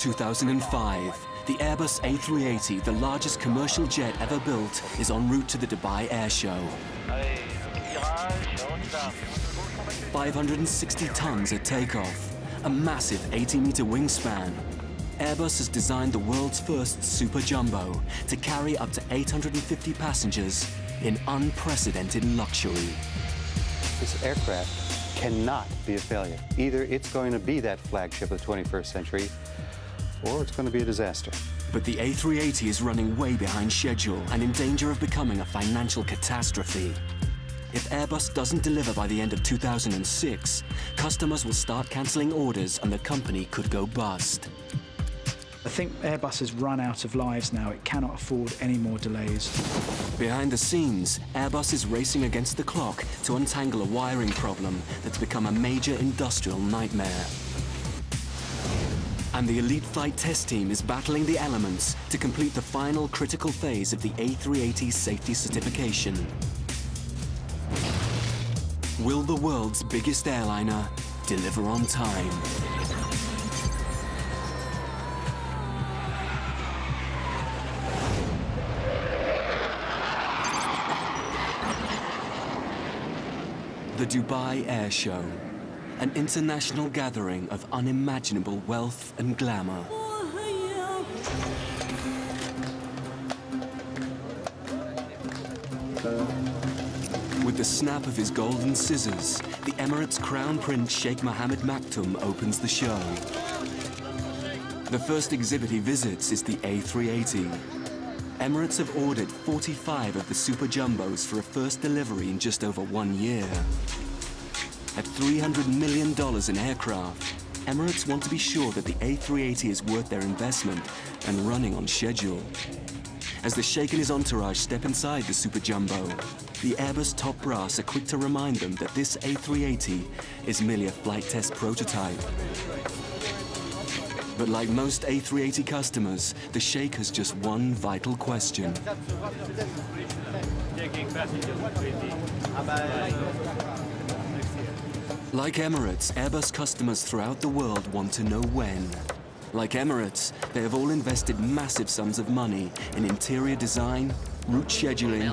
2005. The Airbus A380, the largest commercial jet ever built, is en route to the Dubai Air Show. 560 tons at takeoff, a massive 80-meter wingspan. Airbus has designed the world's first Super Jumbo to carry up to 850 passengers in unprecedented luxury. This aircraft cannot be a failure. Either it's going to be that flagship of the 21st century, or it's going to be a disaster. But the A380 is running way behind schedule and in danger of becoming a financial catastrophe. If Airbus doesn't deliver by the end of 2006, customers will start cancelling orders and the company could go bust. I think Airbus has run out of lives now. It cannot afford any more delays. Behind the scenes, Airbus is racing against the clock to untangle a wiring problem that's become a major industrial nightmare. And the elite flight test team is battling the elements to complete the final critical phase of the A380 safety certification. Will the world's biggest airliner deliver on time? The Dubai Air Show, an international gathering of unimaginable wealth and glamour. With the snap of his golden scissors, the Emirates Crown Prince Sheikh Mohammed Maktoum opens the show. The first exhibit he visits is the A380. Emirates have ordered 45 of the Super Jumbos for a first delivery in just over one year. At $300 million in aircraft, Emirates want to be sure that the A380 is worth their investment and running on schedule. As the Sheikh and his entourage step inside the Super Jumbo, the Airbus top brass are quick to remind them that this A380 is merely a flight test prototype. But like most A380 customers, the Sheikh has just one vital question. Like Emirates, Airbus customers throughout the world want to know when. Like Emirates, they have all invested massive sums of money in interior design, route scheduling,